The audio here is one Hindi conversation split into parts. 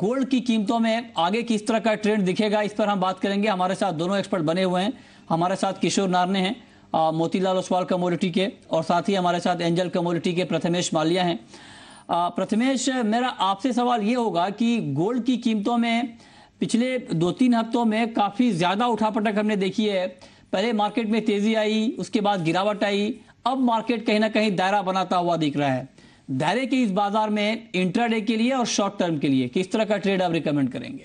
गोल्ड की कीमतों में आगे किस तरह का ट्रेंड दिखेगा, इस पर हम बात करेंगे। हमारे साथ दोनों एक्सपर्ट बने हुए हैं। हमारे साथ किशोर नारने हैं मोतीलाल ओसवाल कमोडिटी के, और साथ ही हमारे साथ एंजल कमोडिटी के प्रथमेश मालिया हैं। प्रथमेश, मेरा आपसे सवाल ये होगा कि गोल्ड की कीमतों में पिछले दो तीन हफ्तों में काफ़ी ज़्यादा उठापटक हमने देखी है। पहले मार्केट में तेज़ी आई, उसके बाद गिरावट आई, अब मार्केट कहीं ना कहीं दायरा बनाता हुआ दिख रहा है। दायरे के इस बाज़ार में इंट्राडे के लिए और शॉर्ट टर्म के लिए किस तरह का ट्रेड आप रिकमेंड करेंगे?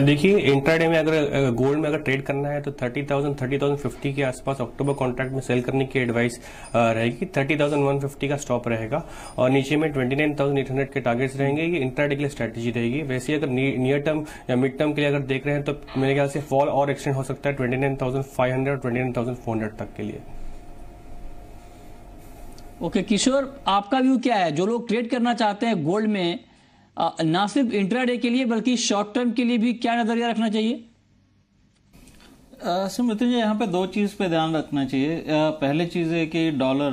देखिए इंट्राडे में अगर गोल्ड में अगर ट्रेड करना है तो thirty thousand thirty thousand fifty के आसपास अक्टूबर कॉन्ट्रैक्ट में सेल करने की एडवाइस रहेगी। थर्टी थाउज़ेंड वन फिफ्टी का स्टॉप रहेगा और नीचे में twenty nine thousand eight hundred के टारगेट्स रहेंगे। ये इंट्राडे के लिए स्ट्रेटेजी रहेगी। वैसे अगर नियर टर्म या मिड टर्म के लिए अगर देख रहे हैं तो मेरे ख्याल से फॉल और एक्सटेंड हो सकता है twenty nine thousand five hundred और twenty nine thousand four hundred तक के लिए। ओके किशोर आपका व्यू क्या है? जो लोग ट्रेड करना चाहते हैं गोल्ड में ना सिर्फ़ इंट्राडे के लिए बल्कि शॉर्ट टर्म के लिए भी क्या नज़रिया रखना चाहिए? सुमित जी यहाँ पे दो चीज़ पे ध्यान रखना चाहिए। पहले चीज़ है कि dollar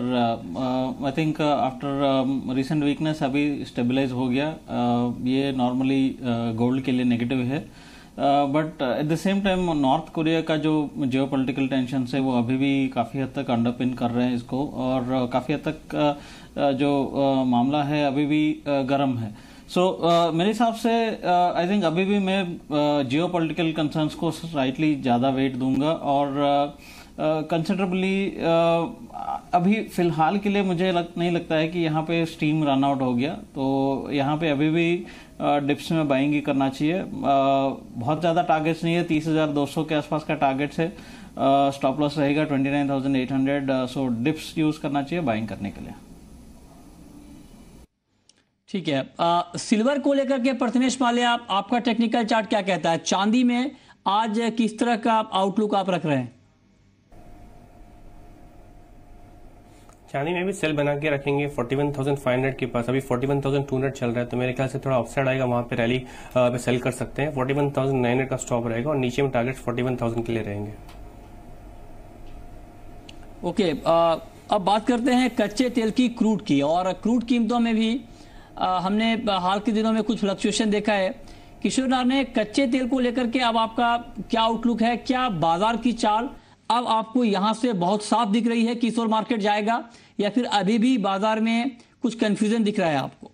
I think after recent weakness अभी स्टेबलाइज हो गया। uh, ये नॉर्मली गोल्ड के लिए नेगेटिव है। But at the same time North Korea का जो जियो पोलिटिकल टेंशन है वो अभी भी काफ़ी हद तक अंडरपिन कर रहे हैं इसको। और uh, काफ़ी हद तक uh, जो uh, मामला है अभी भी गर्म है। सो so, मेरे हिसाब से आई थिंक अभी भी मैं जियो पोलिटिकल कंसर्न्स को स्लाइटली ज़्यादा वेट दूँगा। और uh, uh, अभी फ़िलहाल के लिए मुझे लग, नहीं लगता है कि यहाँ पे स्टीम रन आउट हो गया। तो यहाँ पे अभी भी डिप्स में बाइंग ही करना चाहिए। बहुत ज़्यादा टारगेट्स नहीं है तीस हज़ार दो सौ के आसपास का टारगेट्स है। स्टॉप लॉस रहेगा twenty nine thousand eight hundred so dips use करना चाहिए बाइंग करने के लिए। ठीक है। आ, सिल्वर को लेकर के प्रथमेश माले आप आपका टेक्निकल चार्ट क्या कहता है? चांदी में आज किस तरह का आउटलुक आप रख रहे हैं? चांदी में भी सेल बना के रखेंगे 41,500 के पास। अभी 41,200 चल रहा है तो मेरे ख्याल से थोड़ा ऑफसाइड आएगा वहाँ पे रैली पे सेल कर सकते हैं। 41,900 का स्टॉप रहेगा और नीचे में टारगेट 41,000 के लिए रहेंगे। ओके आ, अब बात करते हैं कच्चे तेल की क्रूड की। और क्रूड कीमतों में भी आ, हमने हाल के दिनों में कुछ फ्लक्चुएशन देखा है। किशोर नार ने कच्चे तेल को लेकर के अब आपका क्या आउटलुक है? क्या बाज़ार की चाल? अब आपको यहाँ से बहुत साफ़ दिख रही है कि इस मार्केट जाएगा या फिर अभी भी बाज़ार में कुछ कंफ्यूजन दिख रहा है आपको?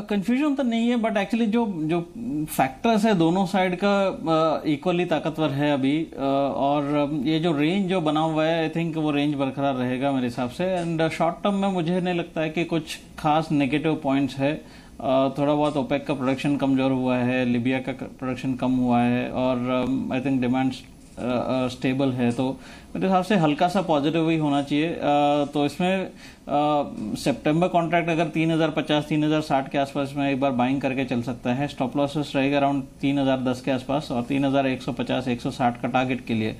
कंफ्यूजन तो नहीं है बट एक्चुअली जो जो फैक्टर्स है दोनों साइड का इक्वली ताकतवर है अभी। और ये जो रेंज जो बना हुआ है आई थिंक वो रेंज बरकरार रहेगा मेरे हिसाब से। एंड शॉर्ट टर्म में मुझे नहीं लगता है कि कुछ खास नेगेटिव पॉइंट्स है। थोड़ा बहुत ओपेक का प्रोडक्शन कमज़ोर हुआ है लिबिया का प्रोडक्शन कम हुआ है, और आई थिंक डिमांड स्टेबल है तो मेरे हिसाब से हल्का सा पॉजिटिव ही होना चाहिए। तो इसमें सितंबर कॉन्ट्रैक्ट अगर 3050 3060 के आसपास में एक बार बाइंग करके चल सकता है स्टॉप लॉसेस रहेगा अराउंड 3010 के आसपास और 3150 160 का टारगेट के लिए।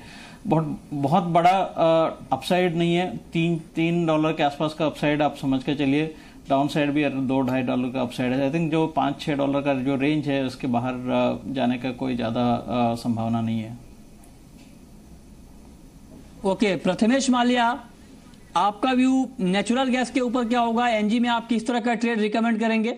बहुत बहुत बड़ा अपसाइड नहीं है। तीन तीन डॉलर के आसपास का अपसाइड आप समझ के चलिए। डाउन साइड भी दो ढाई डॉलर का अपसाइड है। आई थिंक जो पाँच छः डॉलर का जो रेंज है, उसके बाहर जाने का कोई ज़्यादा संभावना नहीं है। ओके, प्रथमेश मालिया, आपका व्यू नेचुरल गैस के ऊपर क्या होगा? एनजी में आप किस तरह का ट्रेड रिकमेंड करेंगे?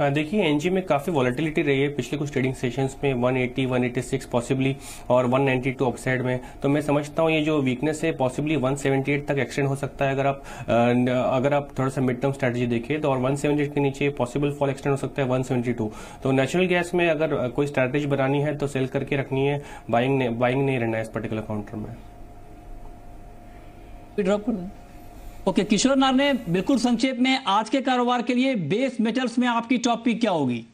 देखिए एनजी में काफ़ी वॉलेटिलिटी रही है पिछले कुछ ट्रेडिंग सेशंस में 180, 186 पॉसिबली और 192 अपसाइड में। तो मैं समझता हूँ ये जो वीकनेस है पॉसिबली 178 तक एक्सटेंड हो सकता है। अगर आप अगर आप थोड़ा सा मिड टर्म स्ट्रेटजी देखें तो और 178 के नीचे पॉसिबल फॉल एक्सटेंड हो सकता है 172 तो नेचुरल गैस में अगर कोई स्ट्रैटेजी बनानी है तो सेल करके रखनी है। बाइंग बाइंग नहीं रहना है इस पर्टिकुलर काउंटर में। ड्रॉप कर। दें ओके किशोर नार ने बिल्कुल संक्षेप में आज के कारोबार के लिए बेस मेटल्स में आपकी टॉप पिक क्या होगी?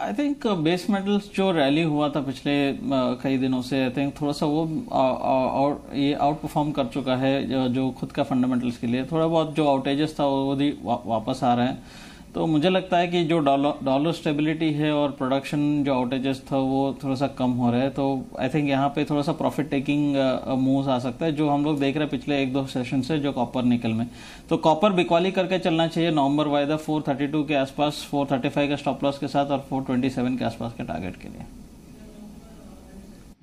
आई थिंक बेस मेटल्स जो रैली हुआ था पिछले uh, कई दिनों से आई थिंक थोड़ा सा वो और ये आउट परफॉर्म कर चुका है जो, खुद का फंडामेंटल्स के लिए। थोड़ा बहुत जो आउटेजेस था वो भी वापस आ रहे हैं। तो मुझे लगता है कि जो डॉलर स्टेबिलिटी है और प्रोडक्शन जो आउटेजेस था, वो थोड़ा सा कम हो रहा है। तो आई थिंक यहाँ पे थोड़ा सा प्रॉफिट टेकिंग मूव आ सकता है, जो हम लोग देख रहे हैं पिछले एक दो सेशन से, जो कॉपर निकल में। तो कॉपर बिकवाली करके चलना चाहिए, नवंबर वायदा 432 के आसपास 435 का स्टॉप लॉस के साथ और 427 के आसपास के टारगेट के लिए।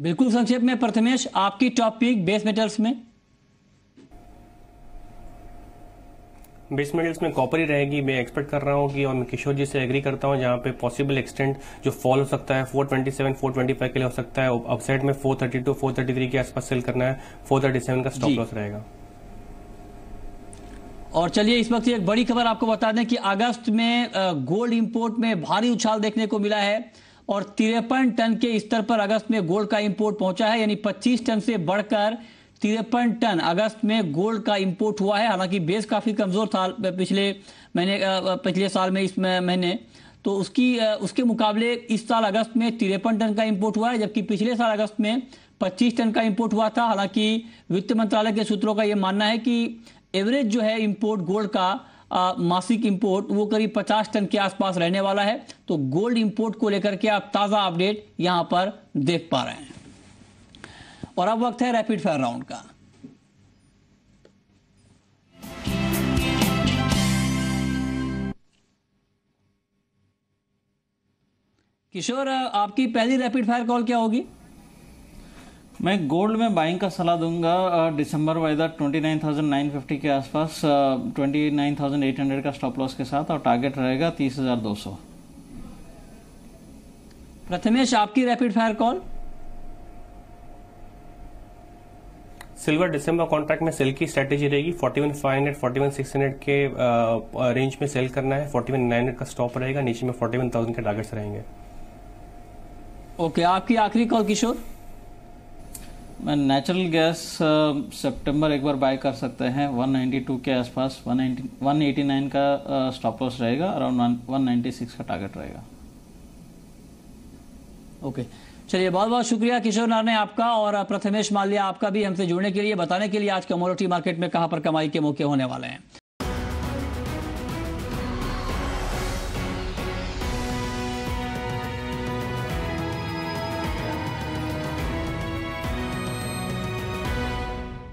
बिल्कुल संक्षेप में, प्रथमेश, आपकी टॉप पिक बेस मेटल्स में? बेस मेटल्स में कॉपर ही रहेगी मैं एक्सपेक्ट कर रहा हूँ कि और मैं किशोर जी से एग्री करता हूँ जहाँ पे पॉसिबल एक्सटेंट जो फॉल हो सकता है 427 425 के लिए हो सकता है अपसाइड में 432 433 के आसपास सेल करना है 437 का स्टॉप लॉस रहेगा। और चलिए इस वक्त एक बड़ी खबर आपको बता दें कि अगस्त में गोल्ड इंपोर्ट में भारी उछाल देखने को मिला है और तिरपन टन के स्तर पर अगस्त में गोल्ड का इंपोर्ट पहुँचा है यानी 25 टन से बढ़कर तिरपन टन अगस्त में गोल्ड का इंपोर्ट हुआ है। हालाँकि बेस काफ़ी कमज़ोर था पिछले महीने पिछले साल में इस महीने तो उसकी उसके मुकाबले इस साल अगस्त में तिरपन टन का इंपोर्ट हुआ है, जबकि पिछले साल अगस्त में 25 टन का इंपोर्ट हुआ था। हालाँकि वित्त मंत्रालय के सूत्रों का यह मानना है कि एवरेज जो है इंपोर्ट गोल्ड का मासिक इंपोर्ट वो करीब 50 टन के आसपास रहने वाला है। तो गोल्ड इंपोर्ट को लेकर के आप ताज़ा अपडेट यहाँ पर देख पा रहे हैं। और अब वक्त है रैपिड फायर राउंड का। किशोर आपकी पहली रैपिड फायर कॉल क्या होगी? मैं गोल्ड में बाइंग का सलाह दूँगा दिसंबर वायदा 29,950 के आसपास अ, 29,800 का स्टॉप लॉस के साथ और टारगेट रहेगा 30,200 प्रथमेश आपकी रैपिड फायर कॉल? सिल्वर दिसंबर कॉन्ट्रैक्ट में सेल की स्ट्रेटेजी रहेगी। 41500 41600 के रेंज में सेल करना है। 41900 का स्टॉप रहेगा। नीचे में 41000 के टारगेट्स रहेंगे। ओके okay, आपकी आखिरी कॉल किशोर? मैं नेचुरल गैस सितंबर एक बार बाय कर सकते हैं। 192 के आसपास 190 189 का स्टॉप लॉस रहेगा। अराउंड 196 का टारगेट रहेगा। ओके। चलिए, बहुत बहुत शुक्रिया किशोर नारने आपका और प्रथमेश माल्या आपका भी हमसे जुड़ने के लिए, बताने के लिए आज कमोडिटी मार्केट में कहाँ पर कमाई के मौके होने वाले हैं।